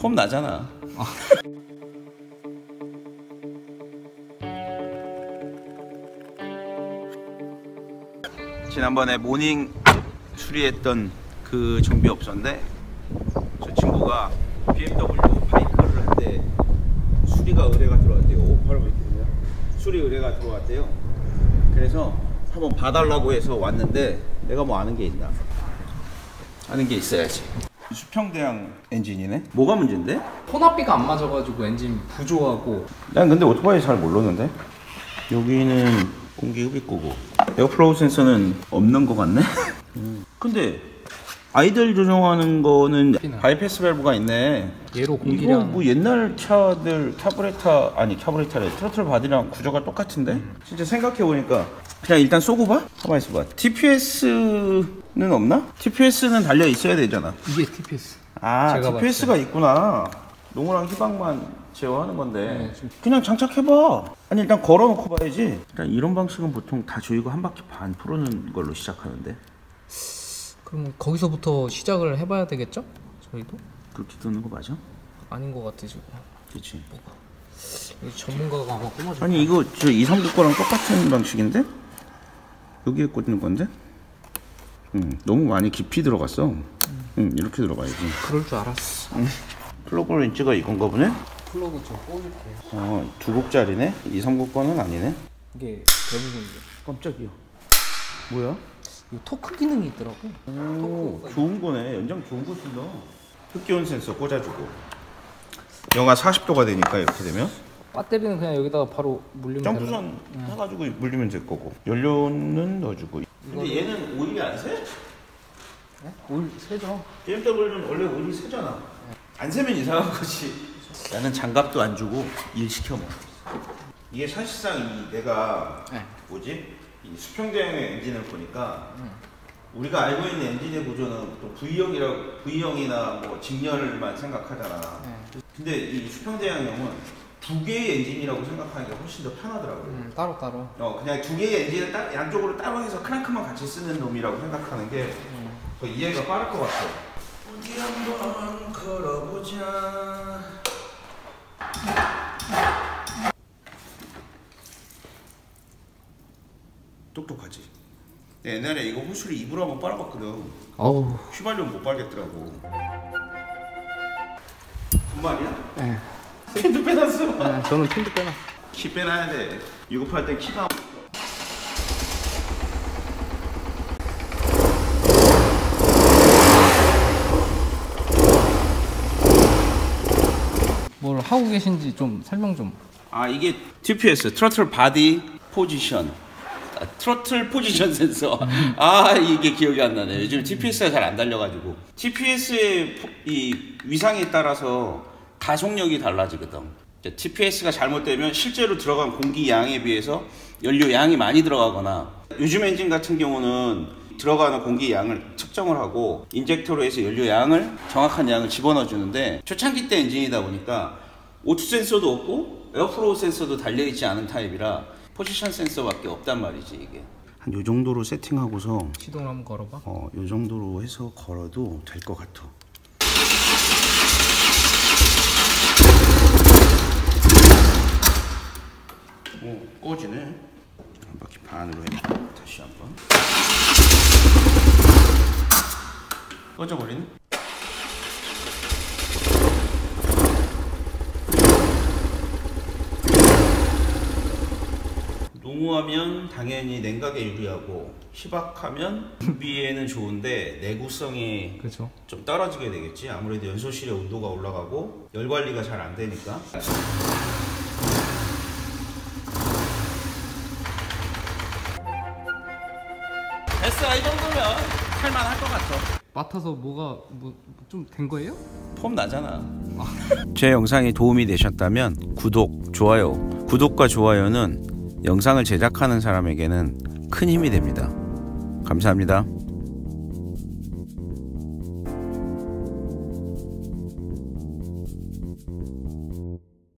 폼 나잖아. 지난번에 모닝 수리했던 그 정비 업소인데 저 친구가 BMW 바이크를 할 때 수리가 의뢰가 들어왔대요. 오, 바로 밑에요. 수리 의뢰가 들어왔대요. 그래서 한번 봐달라고 해서 왔는데 내가 뭐 아는 게 있나? 아는 게 있어야지. 수평대항 엔진이네. 뭐가 문제인데? 혼합비가 안 맞아가지고 엔진 부조하고 난 근데 오토바이 잘 모르는데. 여기는 공기 흡입구고 airflow 센서는 없는 것 같네. 음. 근데 idle 조정하는 거는 바이패스 밸브가 있네. 얘로 이거 공기량. 뭐 옛날 차들 카브레타 아니 카브레타래 throttle body랑 구조가 똑같은데? 진짜 생각해 보니까 그냥 일단 쏘고 봐? 가만 있어봐. TPS는 없나? TPS는 달려 있어야 되잖아. 이게 TPS 아 TPS가 있구나. 농구랑 희망만 제어하는 건데. 네, 그냥 장착해봐. 아니 일단 걸어놓고 봐야지. 일단 이런 방식은 보통 다 조이고 한 바퀴 반 풀어는 걸로 시작하는데 그럼 거기서부터 시작을 해봐야 되겠죠? 저희도? 그렇게 듣는 거 맞아? 아닌 것 같으시고 그렇지 여기 전문가가 아마 꼽아줄 아니 이거 저 2, 3국 거랑 똑같은 방식인데? 여기에 꽂는 건데? 음, 너무 많이 깊이 들어갔어 음, 이렇게 들어가야지 그럴 줄 알았어 플러그 렌치가 이건가 보네? 플러그 좀 꽂을게요 어, 두 곡짜리네? 2, 3국 거는 아니네 이게 대부분 깜짝이야 뭐야? 이 토크 기능이 있더라고 오, 좋은 거네 연장 좋은 거 쓴다 흡기온 센서 꽂아주고 영하 40도가 되니까 이렇게 되면 배터리는 그냥 여기다가 바로 물리면 점프선 해가지고 물리면 될 거고 연료는 넣어주고 근데 얘는 오일이 안 새? 네? 올 세죠 BMW는 원래 오일이 새잖아. 안 새면 이상한 거지. 나는 장갑도 안 주고 일 시켜 먹어. 이게 사실상 이 내가 네. 뭐지? 이 수평대형의 엔진을 보니까 우리가 알고 있는 엔진의 구조는 또 V형이라고 V형이나 뭐 직렬만 생각하잖아. 네. 근데 이 수평대형형은 두 개의 엔진이라고 생각하는 게 훨씬 더 편하더라고요. 음, 따로 따로 어 그냥 두 개의 엔진을 딱 양쪽으로 따로 해서 크랭크만 같이 쓰는 놈이라고 생각하는 게더 이해가 빠를 것 같아. 어디 한번 걸어보자. 똑똑하지. 내 옛날에 이거 호수를 입으로 한번 빨아봤거든. 어우 휘발유는 못 빨겠더라고. 정말이야? 네. 캔도 빼놨어. 네, 저는 핀도 빼놔 키 빼놔야 돼. 유급할 땐 키가 뭘 하고 계신지 좀 설명 좀 아 이게 TPS throttle body position 아, throttle position 센서. 아 이게 기억이 안 나네. 요즘 TPS가 잘 안 달려가지고. TPS의 포- 이 위상에 따라서 가속력이 달라지거든. TPS가 잘못되면 실제로 들어간 공기 양에 비해서 연료 양이 많이 들어가거나. 요즘 엔진 같은 경우는 들어가는 공기 양을 측정을 하고 injector로 해서 연료 양을 정확한 양을 집어넣어 주는데 초창기 때 엔진이다 보니까 O2 센서도 없고 airflow 센서도 달려있지 않은 타입이라 포지션 센서밖에 없단 말이지 이게. 한 요 정도로 세팅하고서 시동을 한번 걸어봐. 어, 요 정도로 해서 걸어도 될 것 같아. 오 꺼지네. 한 바퀴 반으로 해 다시 한번. 꺼져버리네 농후하면 당연히 냉각에 유리하고 희박하면 유비에는 좋은데 내구성이 그렇죠. 좀 떨어지게 되겠지. 아무래도 연소실의 온도가 올라가고 열 관리가 잘 안 되니까. 됐어 이 정도면 할만할 것 같아. 맡아서 뭐가 뭐 좀 된 거예요? 폼 나잖아. 제 영상이 도움이 되셨다면 구독, 좋아요. 구독과 좋아요는 영상을 제작하는 사람에게는 큰 힘이 됩니다. 감사합니다